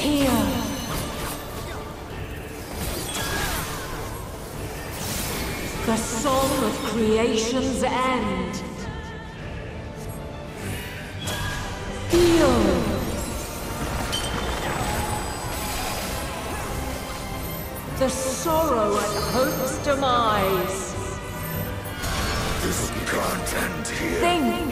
Here. The song of creation's end. Feel. The sorrow at hope's demise. This can't end here. Think.